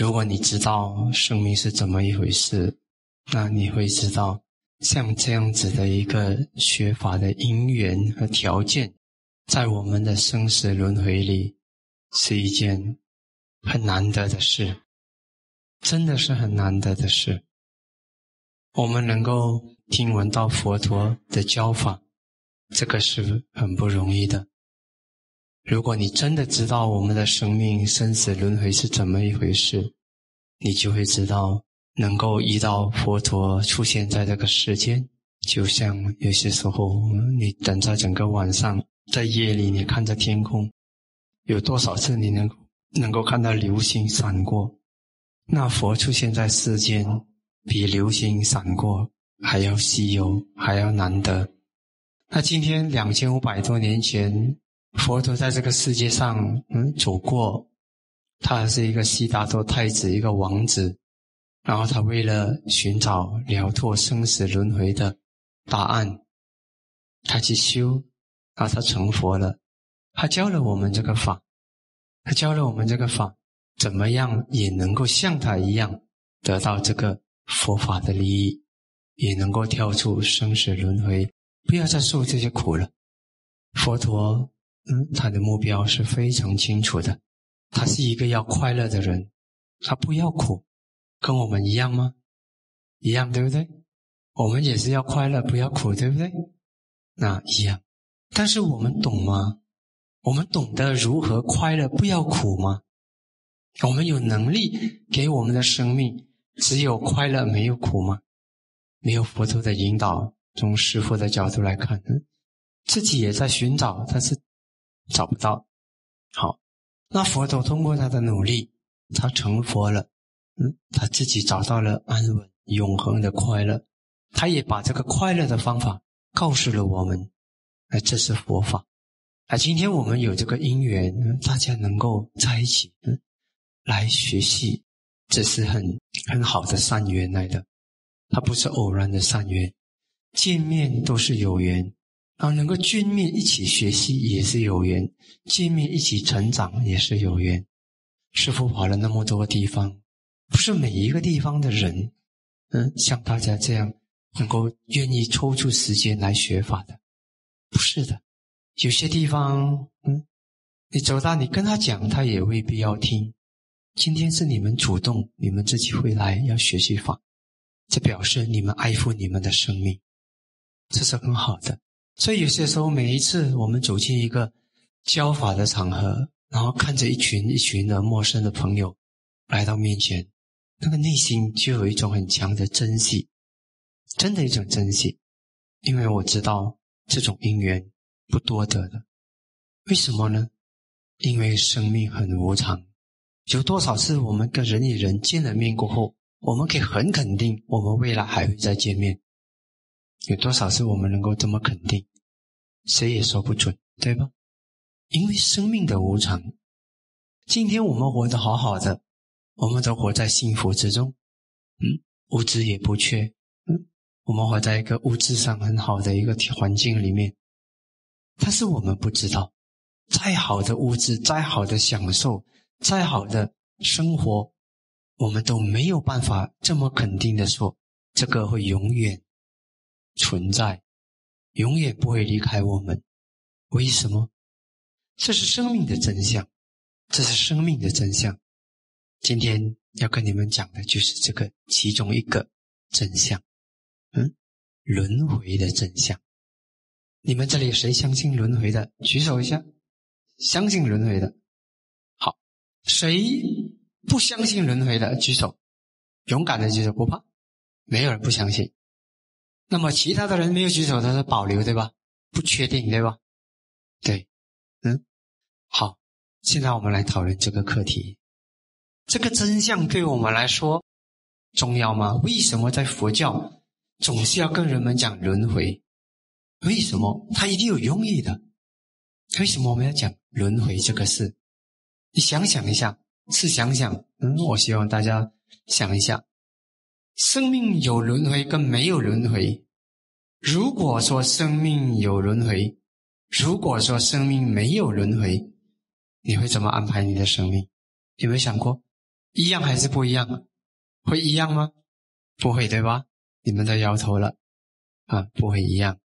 如果你知道生命是怎么一回事，那你会知道，像这样子的一个学法的因缘和条件，在我们的生死轮回里，是一件很难得的事，真的是很难得的事。我们能够听闻到佛陀的教法，这个是很不容易的。如果你真的知道我们的生命生死轮回是怎么一回事，你就会知道，能够遇到佛陀出现在这个世间，就像有些时候你等着整个晚上，在夜里你看着天空，有多少次你能能够看到流星闪过？那佛出现在世间，比流星闪过还要稀有，还要难得。那今天两千五百多年前。佛陀在这个世界上，嗯，走过。他是一个悉达多太子，一个王子。然后他为了寻找了脱生死轮回的答案，他去修，然后他成佛了。他教了我们这个法，他教了我们这个法，怎么样也能够像他一样得到这个佛法的利益，也能够跳出生死轮回，不要再受这些苦了。佛陀。他的目标是非常清楚的，他是一个要快乐的人，他不要苦，跟我们一样吗？一样，对不对？我们也是要快乐，不要苦，对不对？那一样，但是我们懂吗？我们懂得如何快乐，不要苦吗？我们有能力给我们的生命只有快乐，没有苦吗？没有佛陀的引导，从师傅的角度来看，自己也在寻找，但是。找不到，好，那佛陀通过他的努力，他成佛了，嗯，他自己找到了安稳永恒的快乐，他也把这个快乐的方法告诉了我们，哎，这是佛法，啊，今天我们有这个因缘，大家能够在一起，嗯，来学习，这是很很好的善缘来的，它不是偶然的善缘，见面都是有缘。啊，能够见面一起学习也是有缘，见面一起成长也是有缘。师傅跑了那么多地方，不是每一个地方的人，嗯，像大家这样能够愿意抽出时间来学法的，不是的。有些地方，嗯，你走到你跟他讲，他也未必要听。今天是你们主动，你们自己会来要学习法，这表示你们爱护你们的生命，这是很好的。所以有些时候，每一次我们走进一个教法的场合，然后看着一群一群的陌生的朋友来到面前，那个内心就有一种很强的珍惜，真的一种珍惜，因为我知道这种因缘不多得的。为什么呢？因为生命很无常，有多少次我们跟人与人见了面过后，我们可以很肯定，我们未来还会再见面。有多少次我们能够这么肯定？谁也说不准，对吧？因为生命的无常。今天我们活得好好的，我们都活在幸福之中，嗯，物质也不缺，嗯，我们活在一个物质上很好的一个环境里面。但是我们不知道，再好的物质，再好的享受，再好的生活，我们都没有办法这么肯定的说，这个会永远存在。永远不会离开我们，为什么？这是生命的真相，这是生命的真相。今天要跟你们讲的就是这个其中一个真相，嗯，轮回的真相。你们这里谁相信轮回的？举手一下。相信轮回的，好。谁不相信轮回的？举手。勇敢的举手，不怕，没有人不相信。那么其他的人没有举手，他是保留对吧？不确定对吧？对，嗯，好，现在我们来讨论这个课题。这个真相对我们来说重要吗？为什么在佛教总是要跟人们讲轮回？为什么？它一定有用意的。为什么我们要讲轮回这个事？你想想一下，试想想，嗯，我希望大家想一下。生命有轮回跟没有轮回。如果说生命有轮回，如果说生命没有轮回，你会怎么安排你的生命？有没有想过？一样还是不一样？会一样吗？不会，对吧？你们都摇头了啊，不会一样。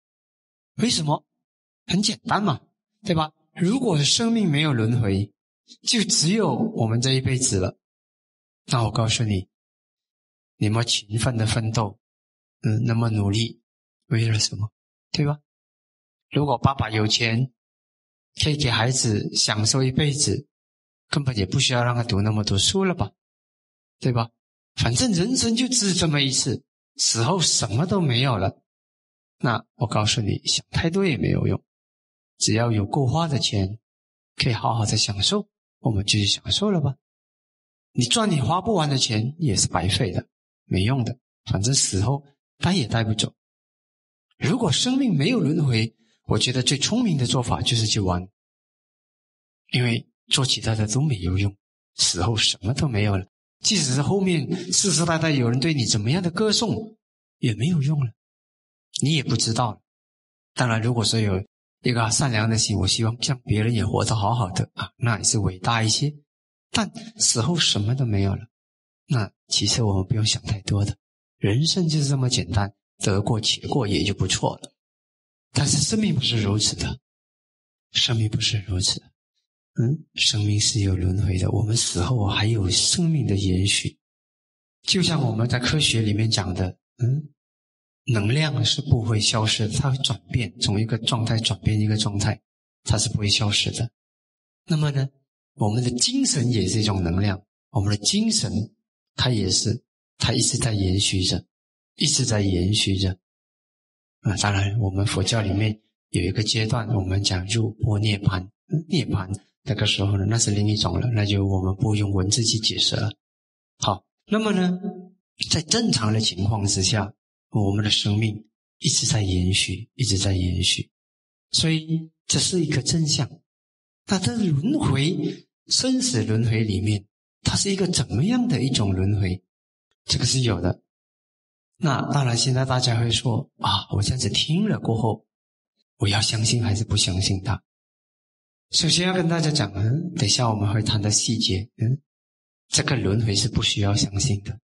为什么？很简单嘛，对吧？如果生命没有轮回，就只有我们这一辈子了。那我告诉你，你们勤奋的奋斗，嗯，那么努力，为了什么？对吧？如果爸爸有钱，可以给孩子享受一辈子，根本也不需要让他读那么多书了吧？对吧？反正人生就只这么一次，死后什么都没有了。那我告诉你，想太多也没有用。只要有够花的钱，可以好好的享受，我们就去享受了吧。你赚你花不完的钱也是白费的，没用的。反正死后带也带不走。如果生命没有轮回，我觉得最聪明的做法就是去玩，因为做其他的都没有用，死后什么都没有了。即使是后面世世代代有人对你怎么样的歌颂，也没有用了，你也不知道。当然，如果说有。一个善良的心，我希望像别人也活得好好的啊，那也是伟大一些。但死后什么都没有了，那其实我们不用想太多的，人生就是这么简单，得过且过也就不错了。但是生命不是如此的，生命不是如此的。嗯，生命是有轮回的，我们死后还有生命的延续，就像我们在科学里面讲的，嗯。能量是不会消失，它会转变，从一个状态转变一个状态，它是不会消失的。那么呢，我们的精神也是一种能量，我们的精神它也是，它一直在延续着，一直在延续着。啊，当然，我们佛教里面有一个阶段，我们讲入波涅盘，涅盘那个时候呢，那是另一种了，那就我们不用文字去解释了。好，那么呢，在正常的情况之下。我们的生命一直在延续，一直在延续，所以这是一个真相。那在轮回、生死轮回里面，它是一个怎么样的一种轮回？这个是有的。那当然，现在大家会说啊，我这样子听了过后，我要相信还是不相信它？首先要跟大家讲，嗯，等下我们会谈的细节，嗯，这个轮回是不需要相信的，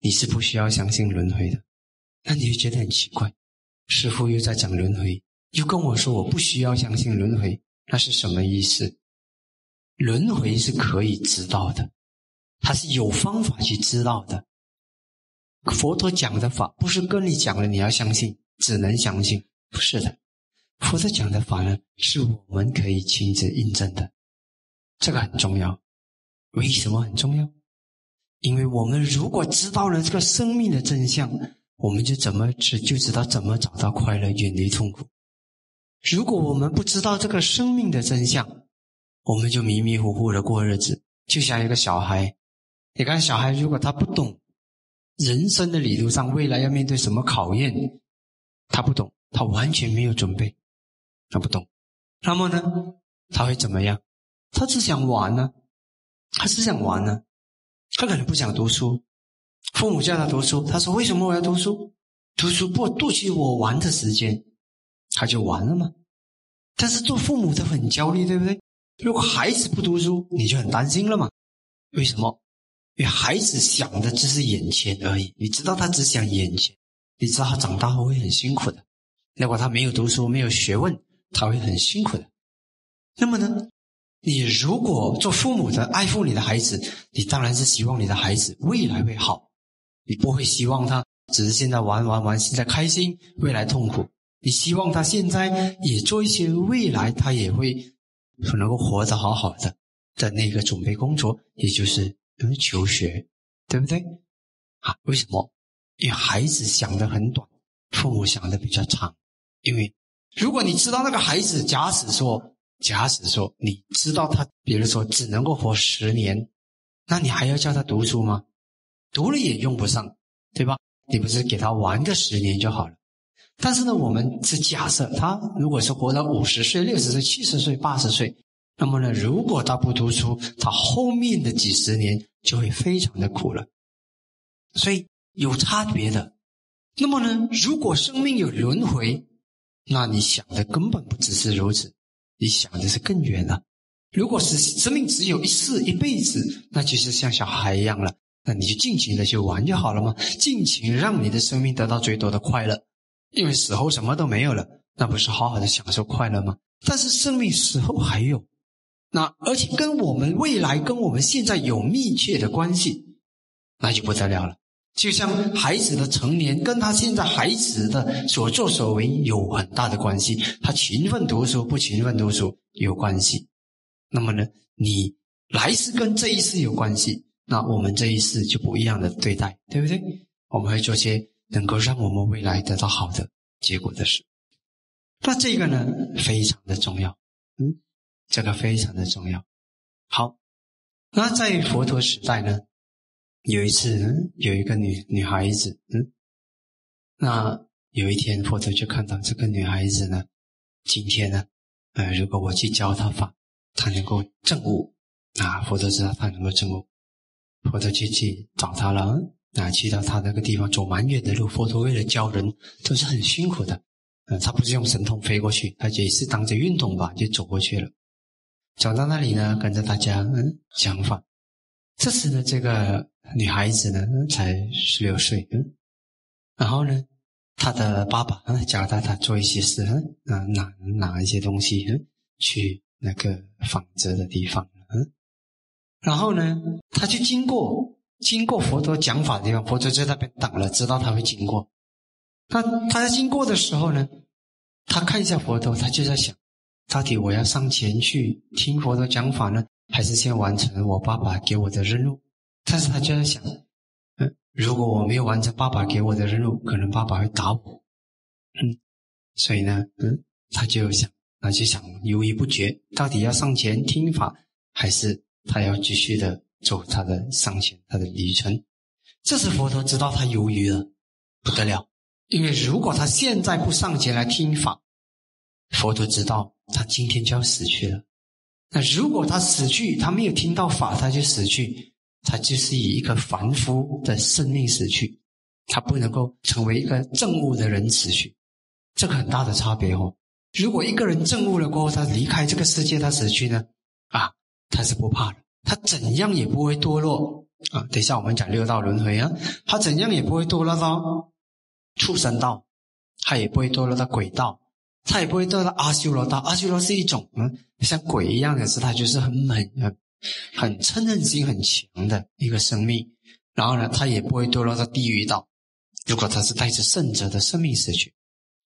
你是不需要相信轮回的。那你会觉得很奇怪，师傅又在讲轮回，又跟我说我不需要相信轮回，那是什么意思？轮回是可以知道的，他是有方法去知道的。佛陀讲的法不是跟你讲了你要相信，只能相信，不是的。佛陀讲的法呢，是我们可以亲自印证的，这个很重要。为什么很重要？因为我们如果知道了这个生命的真相。我们就怎么知就知道怎么找到快乐，远离痛苦。如果我们不知道这个生命的真相，我们就迷迷糊糊的过日子，就像一个小孩。你看，小孩如果他不懂人生的旅途上未来要面对什么考验，他不懂，他完全没有准备，他不懂。那么呢，他会怎么样？他只想玩呢，他只想玩呢，他可能不想读书。父母叫他读书，他说：“为什么我要读书？读书不夺取我玩的时间，他就完了吗？”但是做父母的很焦虑，对不对？如果孩子不读书，你就很担心了嘛？为什么？因为孩子想的只是眼前而已。你知道他只想眼前，你知道他长大后会很辛苦的。如果他没有读书，没有学问，他会很辛苦的。那么呢？你如果做父母的爱护你的孩子，你当然是希望你的孩子未来会好。你不会希望他只是现在玩玩玩，现在开心，未来痛苦。你希望他现在也做一些未来他也会能够活得好好的的那个准备工作，也就是求学，对不对？啊，为什么？因为孩子想的很短，父母想的比较长。因为如果你知道那个孩子，假使说，假使说，你知道他，比如说只能够活十年，那你还要叫他读书吗？读了也用不上，对吧？你不是给他玩个十年就好了？但是呢，我们是假设他如果是活到五十岁、六十岁、七十岁、八十岁，那么呢，如果他不读书，他后面的几十年就会非常的苦了。所以有差别的。那么呢，如果生命有轮回，那你想的根本不只是如此，你想的是更远了。如果是生命只有一次一辈子，那就是像小孩一样了。那你就尽情的去玩就好了嘛，尽情让你的生命得到最多的快乐。因为死后什么都没有了，那不是好好的享受快乐吗？但是生命死后还有，那而且跟我们未来跟我们现在有密切的关系，那就不得了了。就像孩子的成年跟他现在孩子的所作所为有很大的关系，他勤奋读书不勤奋读书有关系。那么呢，你来世跟这一世有关系，那我们这一世就不一样的对待，对不对？我们会做些能够让我们未来得到好的结果的事。那这个呢，非常的重要，嗯，这个非常的重要。好，那在佛陀时代呢，有一次有一个女女孩子，嗯，那有一天佛陀就看到这个女孩子呢，今天呢，呃，如果我去教她法。她能够证悟啊！佛陀知道他能够证悟，佛陀就去找他了。啊，去到他那个地方，走蛮远的路。佛陀为了教人，都是很辛苦的。嗯，他不是用神通飞过去，他也是当着运动吧，就走过去了。走到那里呢，跟着大家嗯讲法。这时呢，这个女孩子呢才十六岁，嗯，然后呢，她的爸爸嗯教她她做一些事，嗯，拿拿一些东西，嗯，去。那个仿哲的地方，嗯，然后呢，他就经过经过佛陀讲法的地方，佛陀在那边等了，知道他会经过。他他在经过的时候呢，他看一下佛陀，他就在想，到底我要上前去听佛陀讲法呢，还是先完成我爸爸给我的任务？但是他就在想，嗯，如果我没有完成爸爸给我的任务，可能爸爸会打我，嗯，所以呢，嗯，他就想。他就想犹豫不决，到底要上前听法，还是他要继续的走他的上前他的旅程？这时佛陀知道他犹豫了，不得了，因为如果他现在不上前来听法，佛陀知道他今天就要死去了。那如果他死去，他没有听到法，他就死去，他就是以一个凡夫的生命死去，他不能够成为一个正悟的人死去，这个很大的差别哦。如果一个人证悟了过后，他离开这个世界，他死去呢？啊，他是不怕的，他怎样也不会堕落啊！等一下我们讲六道轮回啊，他怎样也不会堕落到畜生道，他也不会堕落到鬼道，他也不会堕落到阿修罗道。阿修罗是一种嗯，像鬼一样的是，他就是很猛、很很嗔恨心很强的一个生命。然后呢，他也不会堕落到地狱道。如果他是带着圣者的生命死去。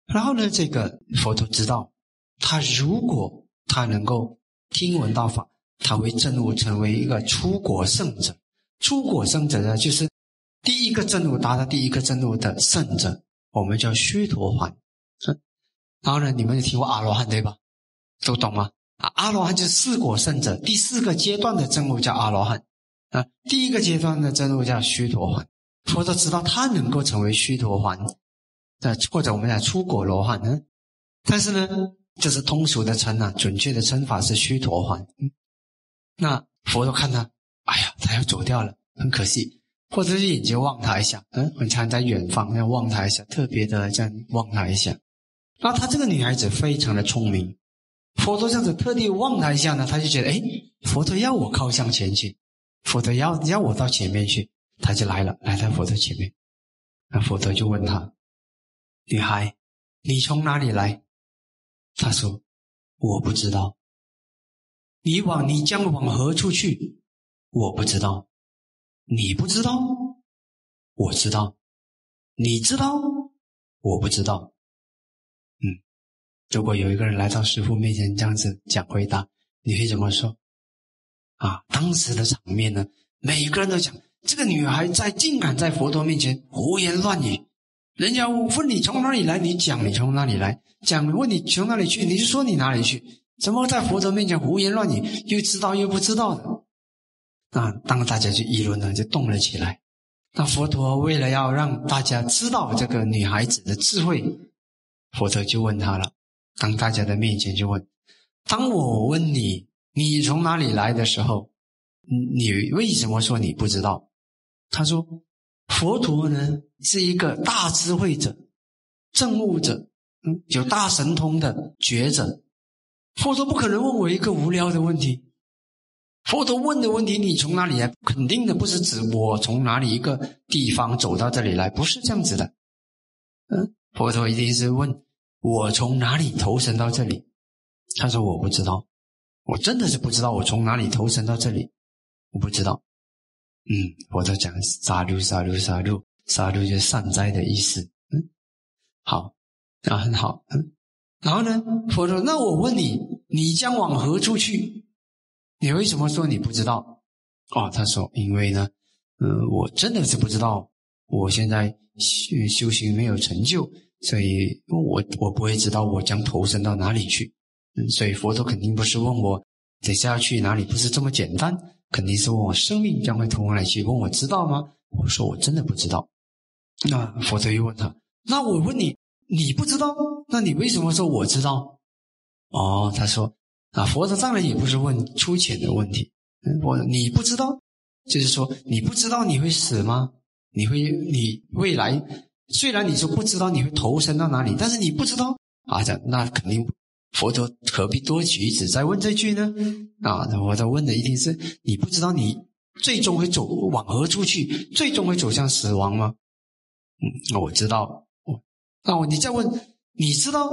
然后呢，这个佛陀知道，他如果他能够听闻到法，他会证悟成为一个出国圣者。出国圣者呢，就是第一个证悟达到第一个证悟的圣者，我们叫须陀环当。然，你们也听过阿罗汉对吧？都懂吗？啊，阿罗汉就是四果圣者，第四个阶段的证悟叫阿罗汉。啊，第一个阶段的证悟叫须陀洹。佛陀知道他能够成为须陀洹。呃，或者我们讲出果罗汉呢？但是呢，这是通俗的称啊，准确的称法是须陀洹。那佛陀看他，哎呀，他要走掉了，很可惜，或者是眼睛望他一下，嗯，很常在远方要望他一下，特别的这样望他一下。那她这个女孩子非常的聪明，佛陀这样子特地望她一下呢，她就觉得，哎，佛陀要我靠向前去，佛陀要要我到前面去，她就来了，来到佛陀前面。那佛陀就问他。女孩，你从哪里来？他说：“我不知道。你往你将往何处去？我不知道。你不知道？我知道。你知道？我不知道。如果有一个人来到师傅面前这样子讲回答，你会怎么说？啊，当时的场面呢？每个人都讲，这个女孩在竟敢在佛陀面前胡言乱语。”人家问你从哪里来，你讲你从哪里来；讲问你从哪里去，你就说你哪里去。怎么在佛陀面前胡言乱语，又知道又不知道的？啊，当大家就议论了，就动了起来。那佛陀为了要让大家知道这个女孩子的智慧，佛陀就问她了。当大家的面前就问：当我问你你从哪里来的时候，你为什么说你不知道？他说。佛陀呢是一个大智慧者、正悟者，嗯，有大神通的觉者。佛陀不可能问我一个无聊的问题，佛陀问的问题，你从哪里来？肯定的不是指我从哪里一个地方走到这里来，不是这样子的。嗯，佛陀一定是问我从哪里投生到这里。他说我不知道，我真的是不知道我从哪里投生到这里，我不知道。嗯，佛在讲杀戮杀戮杀戮杀戮就是善哉的意思。嗯，好啊，很好。嗯，然后呢，佛说，那我问你，你将往何处去？你为什么说你不知道？哦，他说，因为呢，嗯，我真的是不知道。我现在修修行没有成就，所以我我不会知道我将投身到哪里去。嗯，所以佛陀肯定不是问我等下要去哪里，不是这么简单，肯定是问我生命将会投往哪里去？问我知道吗？我说我真的不知道。那佛陀又问他，那我问你，你不知道，那你为什么说我知道？哦，他说。啊，佛陀当然也不是问粗浅的问题。我你不知道，就是说你不知道你会死吗？你会你未来虽然你说不知道你会投身到哪里，但是你不知道啊，这那肯定佛陀何必多举一指再问这句呢？啊，那我在问的一定是你不知道你最终会走往何处去，最终会走向死亡吗？嗯，那我知道。那我你再问，你知道？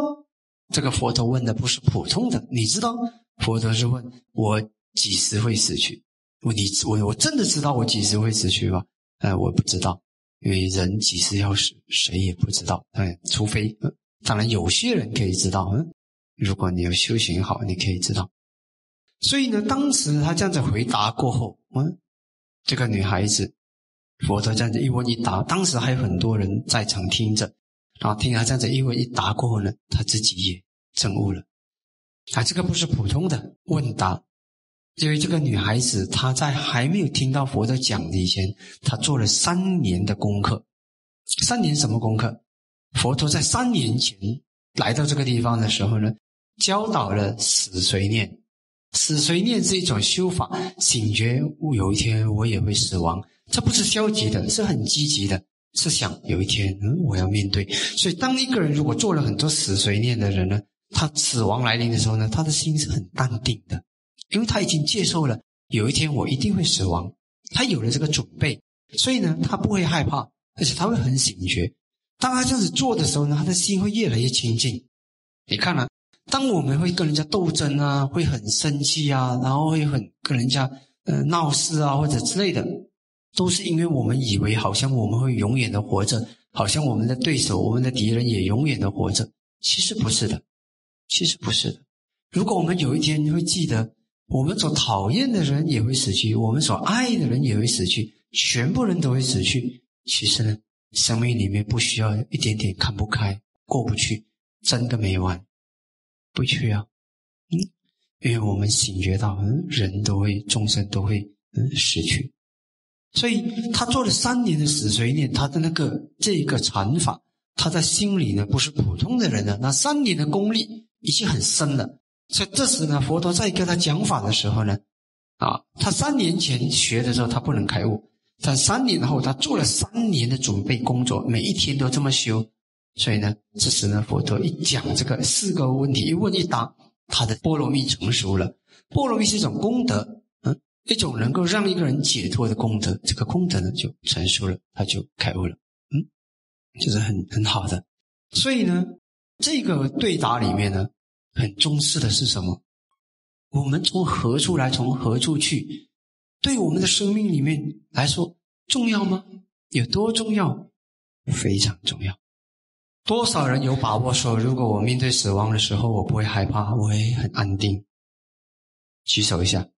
这个佛陀问的不是普通的，你知道？佛陀是问我几时会死去？我你我我真的知道我几时会死去吗？哎，我不知道，因为人几时要死，谁也不知道。哎，除非，当然有些人可以知道。嗯，如果你要修行好，你可以知道。所以呢，当时他这样子回答过后，嗯，这个女孩子，佛陀这样子一问一答，当时还有很多人在场听着。然后听他这样子一问一答过后呢，他自己也证悟了。啊，这个不是普通的问答，因为这个女孩子她在还没有听到佛陀讲的以前，她做了三年的功课。三年什么功课？佛陀在三年前来到这个地方的时候呢，教导了死随念。死随念是一种修法，醒觉悟有一天我也会死亡，这不是消极的，是很积极的。是想有一天，嗯，我要面对。所以，当一个人如果做了很多死随念的人呢，他死亡来临的时候呢，他的心是很淡定的，因为他已经接受了有一天我一定会死亡，他有了这个准备，所以呢，他不会害怕，而且他会很醒觉。当他这样子做的时候呢，他的心会越来越清净。你看啊，当我们会跟人家斗争啊，会很生气啊，然后会很跟人家呃闹事啊，或者之类的。都是因为我们以为好像我们会永远的活着，好像我们的对手、我们的敌人也永远的活着。其实不是的，其实不是的。如果我们有一天会记得，我们所讨厌的人也会死去，我们所爱的人也会死去，全部人都会死去。其实呢，生命里面不需要一点点看不开、过不去，真的没完，不需要。嗯，因为我们醒觉到，嗯，人都会，众生都会，嗯，死去。所以他做了三年的死随念，他的那个这个禅法，他在心里呢不是普通的人呢。那三年的功力已经很深了。所以这时呢，佛陀在跟他讲法的时候呢，啊，他三年前学的时候他不能开悟，但三年后他做了三年的准备工作，每一天都这么修。所以呢，这时呢，佛陀一讲这个四个问题，一问一答，他的波罗蜜成熟了。波罗蜜是一种功德。嗯一种能够让一个人解脱的功德，这个功德呢就成熟了，他就开悟了，嗯，就是很很好的。所以呢，这个对答里面呢，很重视的是什么？我们从何处来，从何处去？对我们的生命里面来说重要吗？有多重要？非常重要。多少人有把握说，如果我面对死亡的时候，我不会害怕，我会很安定？举手一下。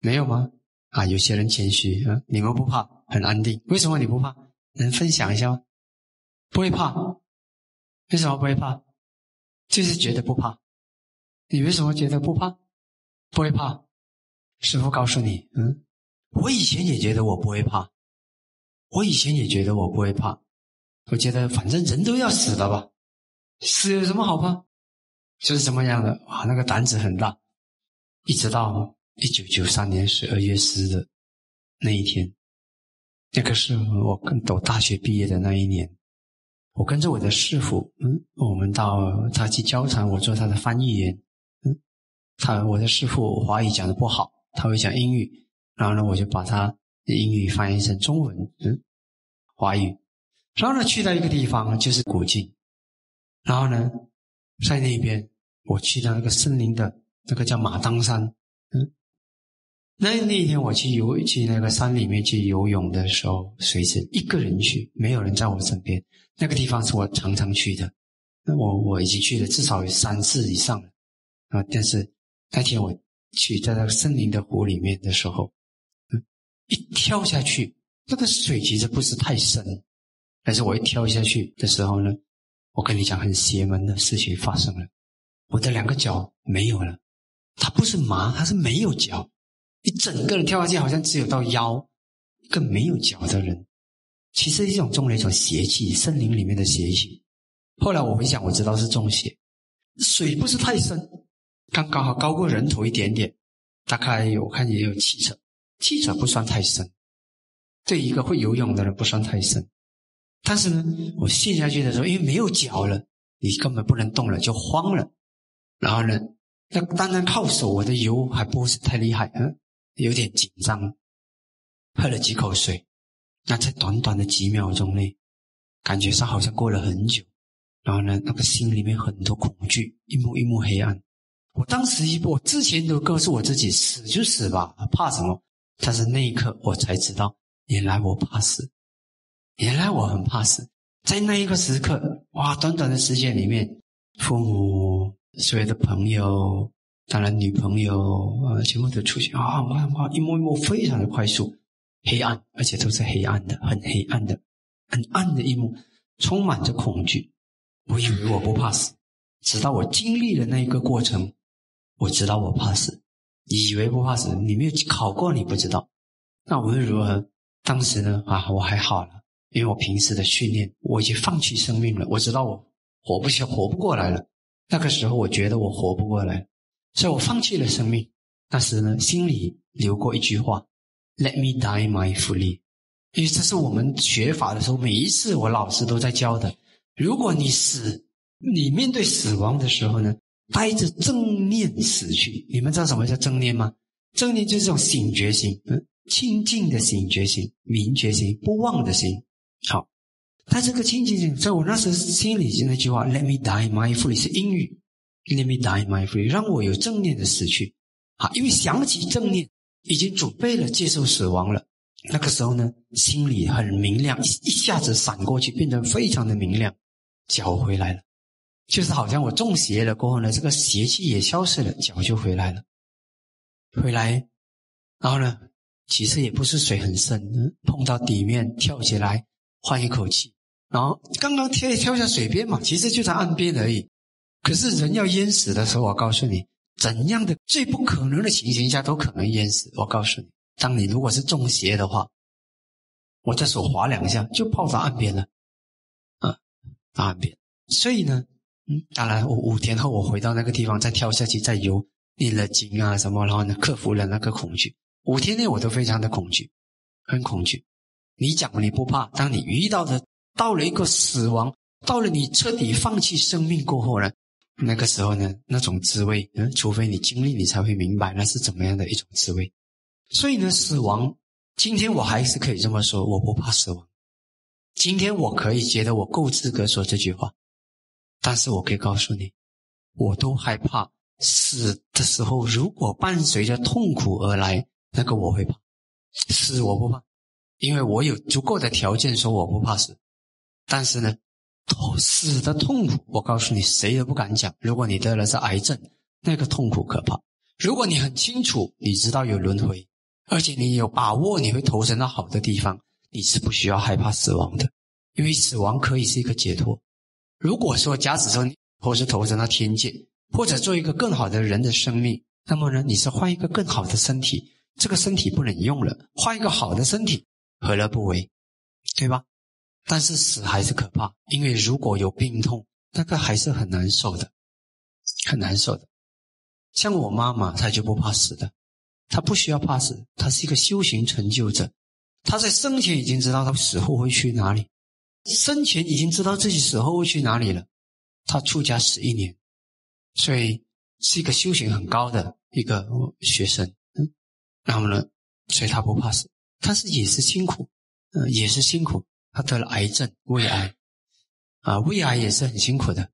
没有吗？啊，有些人谦虚啊，你们不怕，很安定。为什么你不怕？能分享一下吗？不会怕，为什么不会怕？就是觉得不怕。你为什么觉得不怕？不会怕？师傅告诉你，嗯，我以前也觉得我不会怕，我以前也觉得我不会怕。我觉得反正人都要死了吧，死有什么好怕？就是什么样的？哇，那个胆子很大，一直到。一九九三年十二月四日那一天，那个是我跟读大学毕业的那一年。我跟着我的师傅，嗯，我们到他去交谈，我做他的翻译员。嗯，他我的师傅华语讲的不好，他会讲英语，然后呢，我就把他的英语翻译成中文，嗯，华语。然后呢，去到一个地方就是古晋，然后呢，在那边我去到那个森林的那个叫马当山，嗯，那那一天我去游去那个山里面去游泳的时候，随时一个人去，没有人在我身边。那个地方是我常常去的，那我我已经去了至少有三次以上了啊。但是那天我去在那个森林的湖里面的时候，一跳下去，那个水其实不是太深。但是我一跳下去的时候呢，我跟你讲，很邪门的事情发生了。我的两个脚没有了，它不是麻，它是没有脚。你整个人跳下去，好像只有到腰，一个没有脚的人，其实一种中了一种邪气，森林里面的邪气。后来我回想，我知道是中邪，水不是太深，刚刚好高过人头一点点，大概我看也有七尺，七尺不算太深，对一个会游泳的人不算太深。但是呢，我陷下去的时候，因为没有脚了，你根本不能动了，就慌了。然后呢，那单单靠手，我的油还不是太厉害，嗯，有点紧张。喝了几口水，那在短短的几秒钟内，感觉上好像过了很久。然后呢，那个心里面很多恐惧，一幕一幕黑暗。我当时一我之前都告诉我自己死就死吧，怕什么？但是那一刻我才知道，原来我怕死。原来我很怕死，在那一个时刻，哇，短短的时间里面，父母、所有的朋友，当然女朋友啊，全部都出现啊，哇哇，一幕一幕非常的快速，黑暗，而且都是黑暗的，很黑暗的，很暗的一幕，充满着恐惧。我以为我不怕死，直到我经历了那一个过程，我知道我怕死。以为不怕死，你没有考过，你不知道。那无论如何，当时呢，啊，我还好了。因为我平时的训练，我已经放弃生命了。我知道我活不下，活不过来了。那个时候，我觉得我活不过来，所以我放弃了生命。但是呢，心里留过一句话：“Let me die my fully。”因为这是我们学法的时候，每一次我老师都在教的。如果你死，你面对死亡的时候呢，带着正念死去。你们知道什么叫正念吗？正念就是这种醒觉心，嗯，清净的醒觉心、明觉心、不忘的心。好，他这个清净心，在我那时心里那句话 “Let me die my free” 是英语，“Let me die my free” 让我有正念的死去。好，因为想起正念，已经准备了接受死亡了。那个时候呢，心里很明亮，一一下子闪过去，变成非常的明亮。脚回来了，就是好像我中邪了过后呢，这个邪气也消失了，脚就回来了。回来，然后呢，其实也不是水很深，碰到底面跳起来。换一口气，然后刚刚跳跳下水边嘛，其实就在岸边而已。可是人要淹死的时候，我告诉你，怎样的最不可能的情形下都可能淹死。我告诉你，当你如果是中邪的话，我这手划两下就泡到岸边了，啊，到岸边。所以呢，嗯，当然我五天后我回到那个地方再跳下去再游，念了经啊什么，然后呢克服了那个恐惧。五天内我都非常的恐惧，很恐惧。你讲你不怕，当你遇到的到了一个死亡，到了你彻底放弃生命过后呢？那个时候呢，那种滋味，嗯，除非你经历，你才会明白那是怎么样的一种滋味。所以呢，死亡，今天我还是可以这么说，我不怕死亡。今天我可以觉得我够资格说这句话，但是我可以告诉你，我都害怕死的时候，如果伴随着痛苦而来，那个我会怕。死我不怕。因为我有足够的条件说我不怕死，但是呢，死的痛苦，我告诉你，谁都不敢讲。如果你得了是癌症，那个痛苦可怕。如果你很清楚，你知道有轮回，而且你有把握你会投身到好的地方，你是不需要害怕死亡的，因为死亡可以是一个解脱。如果说假使说你，或是投身到天界，或者做一个更好的人的生命，那么呢，你是换一个更好的身体，这个身体不能用了，换一个好的身体。何乐不为，对吧？但是死还是可怕，因为如果有病痛，那个还是很难受的，很难受的。像我妈妈，她就不怕死的，她不需要怕死，她是一个修行成就者，她在生前已经知道她死后会去哪里，生前已经知道自己死后会去哪里了。她出家十一年，所以是一个修行很高的一个学生。嗯然后呢，所以他不怕死，但是也是辛苦，嗯，也是辛苦。他得了癌症，胃癌，啊，胃癌也是很辛苦的，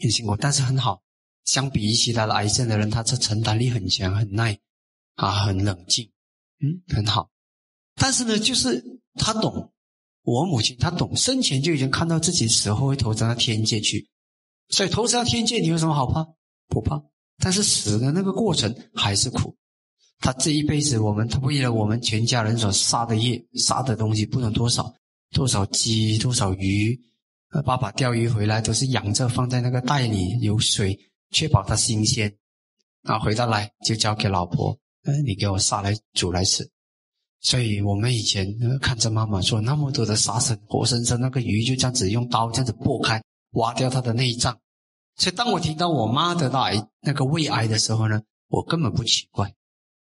很辛苦，但是很好。相比于其他的癌症的人，他这承担力很强，很耐，啊，很冷静，嗯，很好。但是呢，就是他懂，我母亲她懂，生前就已经看到自己死后会投身到天界去，所以投身到天界，你有什么好怕？不怕。但是死的那个过程还是苦。他这一辈子，我们他为了我们全家人所杀的业、杀的东西，不能多少，多少鸡，多少鱼。呃，爸爸钓鱼回来都是养着，放在那个袋里，有水，确保它新鲜。啊，回到来就交给老婆，呃，你给我杀来煮来吃。所以我们以前看着妈妈做那么多的杀生，活生生那个鱼就这样子用刀这样子剥开，挖掉它的内脏。所以当我听到我妈得到癌那个胃癌的时候呢，我根本不奇怪。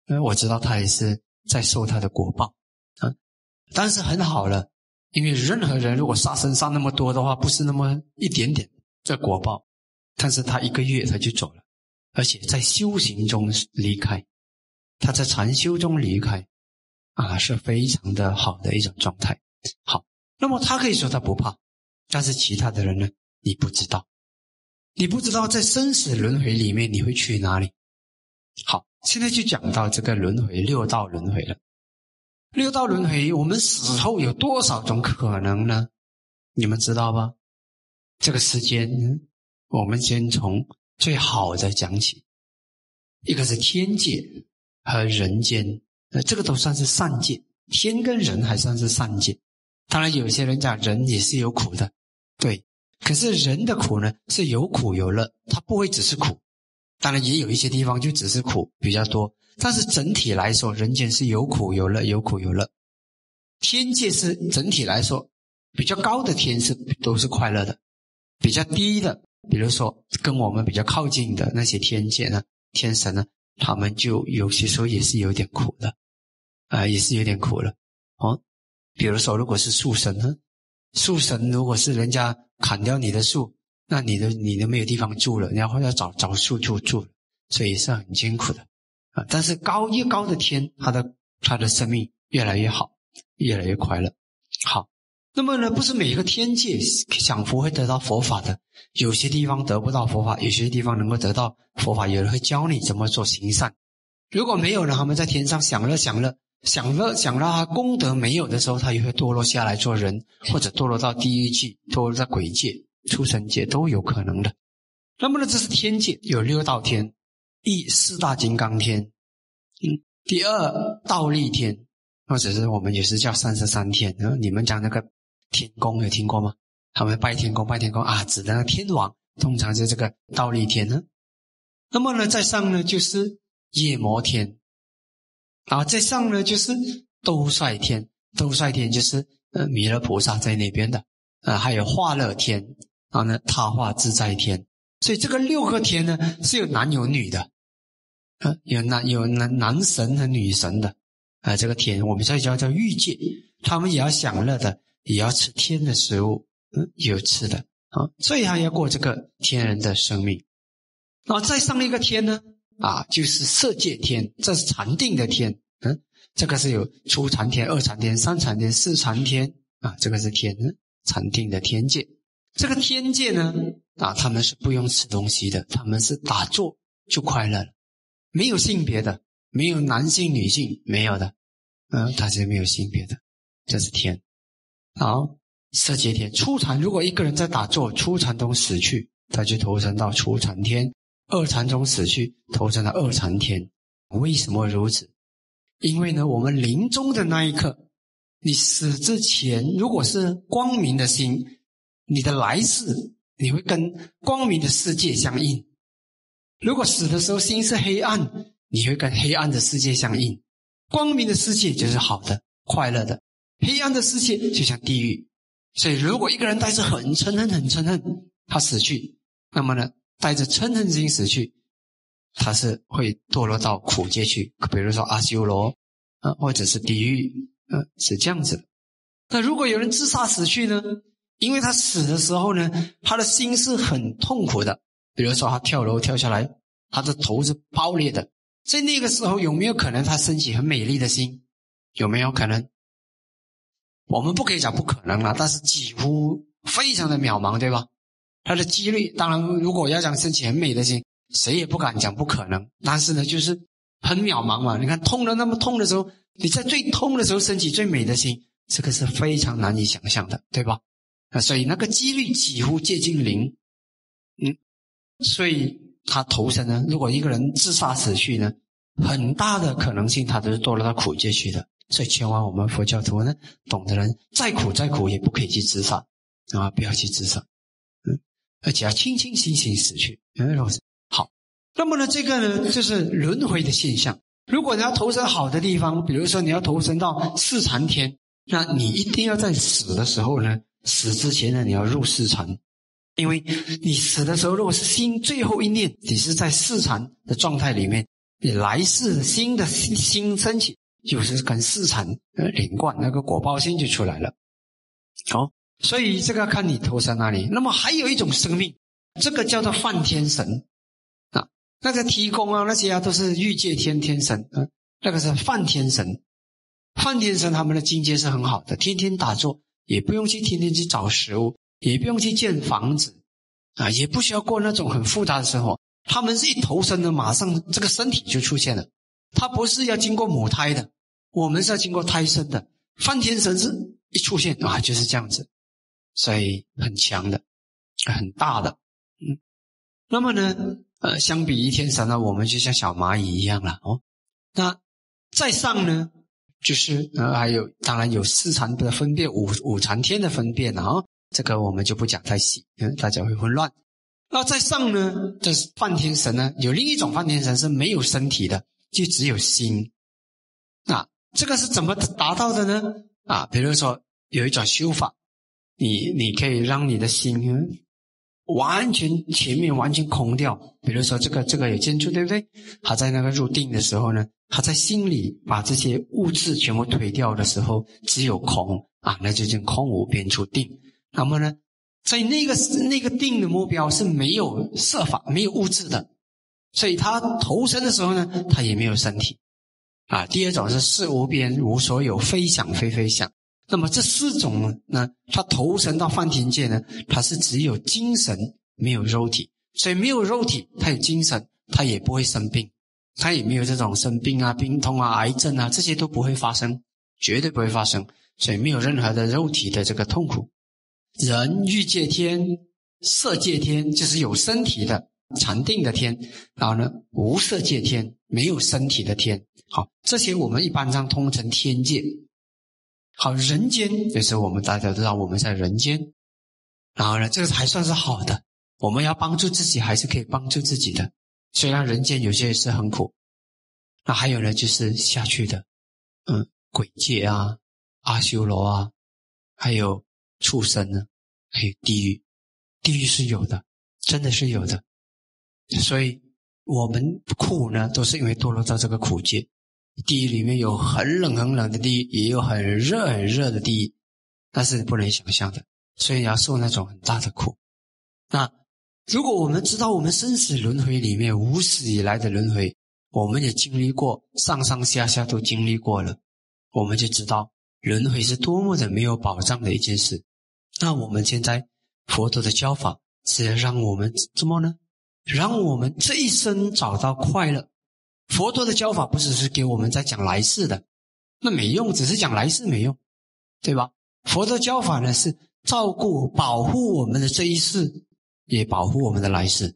因为我知道她也是在受她的果报啊，但是很好了，因为任何人如果杀生杀那么多的话，不是那么一点点这果报，但是他一个月他就走了，而且在修行中离开，他在禅修中离开，啊，是非常的好的一种状态。好，那么他可以说他不怕，但是其他的人呢，你不知道，你不知道在生死轮回里面你会去哪里。好。现在就讲到这个轮回六道轮回了。六道轮回，我们死后有多少种可能呢？你们知道吧？这个时间，我们先从最好的讲起。一个是天界和人间，呃，这个都算是善界。天跟人还算是善界。当然，有些人讲人也是有苦的，对。可是人的苦呢，是有苦有乐，它不会只是苦。当然也有一些地方就只是苦比较多，但是整体来说，人间是有苦有乐，有苦有乐。天界是整体来说比较高的天是都是快乐的，比较低的，比如说跟我们比较靠近的那些天界呢，天神呢，他们就有些时候也是有点苦的，啊，也是有点苦了。哦，比如说如果是树神呢，树神如果是人家砍掉你的树。那你的你都没有地方住了，然后要找找树就住，所以是很艰苦的但是高越高的天，他的他的生命越来越好，越来越快乐。好，那么呢，不是每一个天界享福会得到佛法的，有些地方得不到佛法，有些地方能够得到佛法，有人会教你怎么做行善。如果没有人，他们在天上享乐享乐享乐享乐，他功德没有的时候，他也会堕落下来做人，或者堕落到地狱去，堕落在鬼界。出生界都有可能的。那么呢，这是天界有六道天，一四大金刚天，嗯，第二倒立天，或者是我们也是叫三十三天。然后你们讲那个天宫有听过吗？他们拜天宫拜天宫啊，指的那天王，通常是这个倒立天呢。那么呢，在上呢就是夜摩天，啊，在上呢就是兜率天，兜率天就是呃弥勒菩萨在那边的，啊，还有化乐天。然后呢，他化自在天，所以这个六个天呢是有男有女的，啊，有男有男男神和女神的，啊，这个天我们再叫叫欲界，他们也要享乐的，也要吃天的食物，嗯，有吃的，啊，所以他要过这个天人的生命。那再上一个天呢，啊，就是色界天，这是禅定的天，嗯，这个是有初禅天、二禅天、三禅天、四禅天，啊，这个是天禅定的天界。这个天界呢，啊，他们是不用吃东西的，他们是打坐就快乐了，没有性别的，没有男性女性，没有的，嗯，他是没有性别的，这是天。好，色界天初禅，如果一个人在打坐，初禅中死去，他就投生到初禅天；二禅中死去，投生到二禅天。为什么如此？因为呢，我们临终的那一刻，你死之前，如果是光明的心。你的来世，你会跟光明的世界相应；如果死的时候心是黑暗，你会跟黑暗的世界相应。光明的世界就是好的、快乐的，黑暗的世界就像地狱。所以，如果一个人带着很嗔恨、很嗔恨，他死去，那么呢，带着嗔恨心死去，他是会堕落到苦界去，比如说阿修罗啊，或者是地狱，嗯，是这样子的。那如果有人自杀死去呢？因为他死的时候呢，他的心是很痛苦的。比如说，他跳楼跳下来，他的头是爆裂的，在那个时候有没有可能他升起很美丽的心？有没有可能？我们不可以讲不可能了，但是几乎非常的渺茫，对吧？他的几率，当然，如果要讲升起很美的心，谁也不敢讲不可能。但是呢，就是很渺茫嘛。你看痛的那么痛的时候，你在最痛的时候升起最美的心，这个是非常难以想象的，对吧？啊，所以那个几率几乎接近零。嗯，所以他投生呢，如果一个人自杀死去呢，很大的可能性他都是堕落到苦界去的。所以千万我们佛教徒呢，懂的人再苦再苦也不可以去自杀啊，不要去自杀。嗯，而且要清清醒醒死去。嗯，好。那么呢，这个呢，就是轮回的现象。如果你要投生好的地方，比如说你要投生到四禅天，那你一定要在死的时候呢，死之前呢，你要入四禅，因为你死的时候，如果是心最后一念，你是在四禅的状态里面，你来世新的心升起。就是跟四禅连贯，那个果报心就出来了。好，所以这个看你投在哪里。那么还有一种生命，这个叫做梵天神啊，那个提供啊那些啊都是欲界天天神啊，那个是梵天神。梵天神他们的境界是很好的，天天打坐，也不用去天天去找食物，也不用去建房子啊，也不需要过那种很复杂的生活。他们是一投身的，马上这个身体就出现了。他不是要经过母胎的，我们是要经过胎生的。梵天神是一出现啊，就是这样子，所以很强的，很大的。嗯，那么呢，呃，相比于天神呢，我们就像小蚂蚁一样了哦。那再上呢，就是呃，还有当然有四禅的分辨，五五禅天的分辨啊，这个我们就不讲太细，嗯，大家会混乱。那在上呢，这是梵天神呢，有另一种梵天神是没有身体的。就只有心，啊，这个是怎么达到的呢？啊，比如说有一种修法，你你可以让你的心完全前面完全空掉。比如说这个这个有建筑，对不对？他在那个入定的时候呢，他在心里把这些物质全部推掉的时候，只有空啊，那就叫空无边处定。那么呢，在那个那个定的目标是没有设法、没有物质的。所以他投生的时候呢，他也没有身体，啊。第二种是事无边无所有，非想非非想。那么这四种呢，他投生到梵天界呢，他是只有精神没有肉体，所以没有肉体，他有精神，他也不会生病，他也没有这种生病啊、病痛啊、癌症啊这些都不会发生，绝对不会发生。所以没有任何的肉体的这个痛苦。人欲界天、色界天就是有身体的。禅定的天，然后呢，无色界天，没有身体的天。好，这些我们一般上通称天界。好，人间就是我们大家都知道我们在人间。然后呢，这个还算是好的。我们要帮助自己，还是可以帮助自己的。虽然人间有些是很苦。那还有呢，就是下去的，嗯，鬼界啊，阿修罗啊，还有畜生呢，还有地狱。地狱是有的，真的是有的。所以，我们苦呢，都是因为堕落到这个苦界。地狱里面有很冷很冷的地狱，也有很热很热的地狱，那是不能想象的。所以要受那种很大的苦。那如果我们知道我们生死轮回里面无始以来的轮回，我们也经历过上上下下都经历过了，我们就知道轮回是多么的没有保障的一件事。那我们现在佛陀的教法是要让我们怎么呢？让我们这一生找到快乐。佛陀的教法不只是给我们在讲来世的，那没用，只是讲来世没用，对吧？佛陀教法呢是照顾、保护我们的这一世，也保护我们的来世。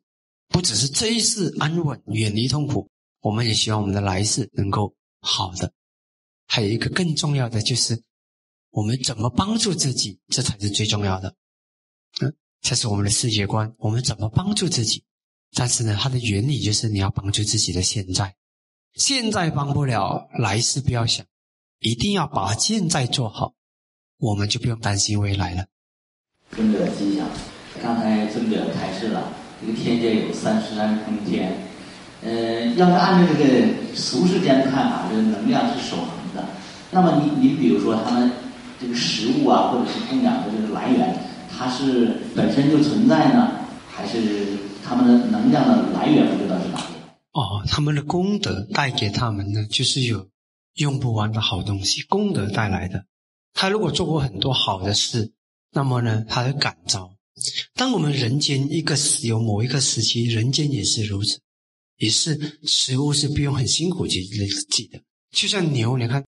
不只是这一世安稳、远离痛苦，我们也希望我们的来世能够好的。还有一个更重要的就是，我们怎么帮助自己，这才是最重要的。嗯，这是我们的世界观。我们怎么帮助自己？但是呢，它的原理就是你要帮助自己的现在，现在帮不了，来世不要想，一定要把现在做好，我们就不用担心未来了。尊者吉祥，刚才尊者开示了，这个天界有三十三空天，呃，要是按照这个俗世间的看法，这个能量是守恒的，那么你你比如说他们这个食物啊，或者是供养的这个来源，它是本身就存在呢，还是？他们的能量的来源不知道是哪里？哦，他们的功德带给他们呢，就是有用不完的好东西，功德带来的。他如果做过很多好的事，那么呢，他的感召。当我们人间一个有某一个时期，人间也是如此，也是食物是不用很辛苦去累积的。就像牛，你看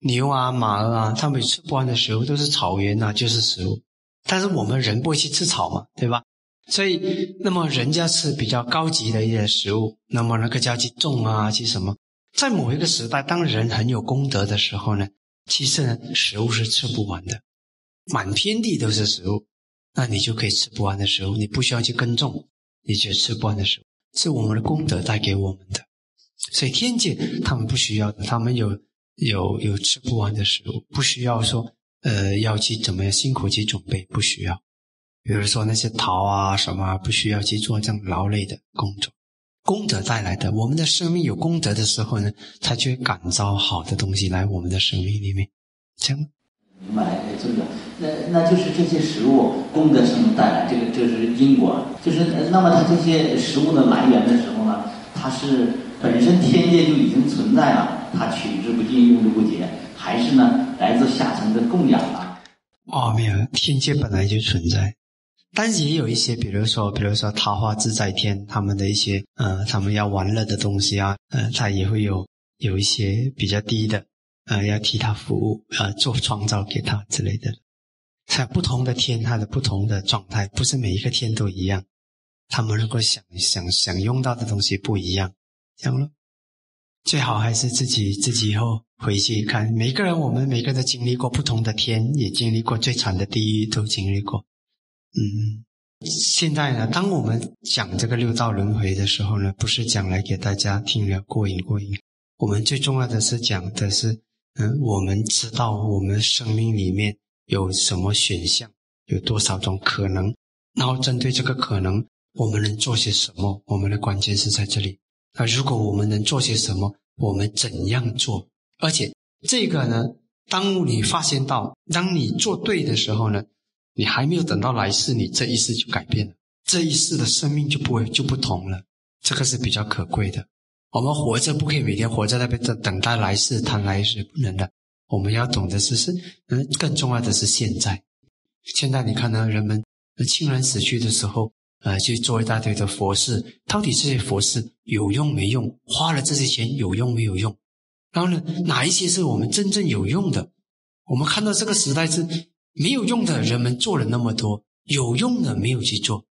牛啊、马啊，它们吃不完的食物都是草原啊，就是食物。但是我们人不会去吃草嘛，对吧？所以，那么人家吃比较高级的一些食物，那么那个叫去种啊，去什么？在某一个时代，当人很有功德的时候呢，其实呢，食物是吃不完的，满天地都是食物，那你就可以吃不完的食物，你不需要去耕种，你就吃不完的食物，是我们的功德带给我们的。所以天界他们不需要的，他们有有有吃不完的食物，不需要说呃要去怎么样辛苦去准备，不需要。比如说那些桃啊什么，不需要去做这样劳累的工作，功德带来的。我们的生命有功德的时候呢，它就会感召好的东西来我们的生命里面。这样，明白？哎，尊者，那那就是这些食物功德生命带来，这个这是因果。就是那么它这些食物的来源的时候呢，它是本身天界就已经存在了，它取之不尽，用之不竭，还是呢来自下层的供养啊？哦，没有，天界本来就存在。但是也有一些，比如说，比如说桃花自在天，他们的一些，呃，他们要玩乐的东西啊，呃，他也会有有一些比较低的，呃，要替他服务，呃，做创造给他之类的。在不同的天，它的不同的状态，不是每一个天都一样，他们如果想想想用到的东西不一样，这样了。最好还是自己自己以后回去看，每个人我们每个人都经历过不同的天，也经历过最惨的地狱，都经历过。嗯，现在呢，当我们讲这个六道轮回的时候呢，不是讲来给大家听了过瘾过瘾。我们最重要的是讲的是，嗯，我们知道我们生命里面有什么选项，有多少种可能，然后针对这个可能，我们能做些什么？我们的关键是在这里。那如果我们能做些什么，我们怎样做？而且这个呢，当你发现到，当你做对的时候呢？你还没有等到来世，你这一世就改变了，这一世的生命就不会就不同了。这个是比较可贵的。我们活着不可以每天活在那边等等待来世谈来世，不能的。我们要懂得是是，嗯，更重要的是现在。现在你看呢，人们亲人死去的时候，呃，去做一大堆的佛事，到底这些佛事有用没用？花了这些钱有用没有用？然后呢，哪一些是我们真正有用的？我们看到这个时代是。没有用的人们做了那么多，有用的没有去做，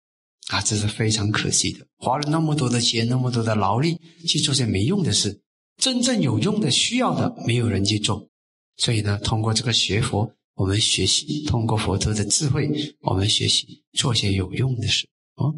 啊，这是非常可惜的。花了那么多的钱，那么多的劳力去做些没用的事，真正有用的、需要的，没有人去做。所以呢，通过这个学佛，我们学习；通过佛陀的智慧，我们学习做些有用的事。哦。